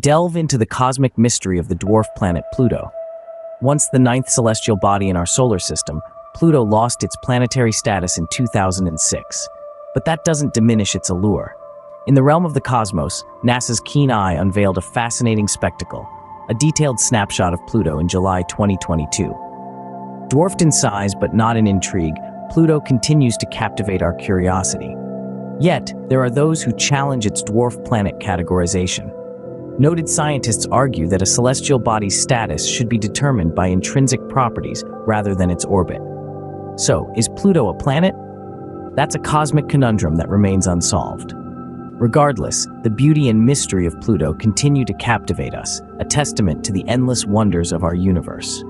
delve into the cosmic mystery of the dwarf planet Pluto. Once the ninth celestial body in our solar system, Pluto lost its planetary status in 2006. But that doesn't diminish its allure. In the realm of the cosmos, NASA's keen eye unveiled a fascinating spectacle, a detailed snapshot of Pluto in July 2022. Dwarfed in size but not in intrigue, Pluto continues to captivate our curiosity. Yet, there are those who challenge its dwarf planet categorization. Noted scientists argue that a celestial body's status should be determined by intrinsic properties rather than its orbit. So, is Pluto a planet? That's a cosmic conundrum that remains unsolved. Regardless, the beauty and mystery of Pluto continue to captivate us, a testament to the endless wonders of our universe.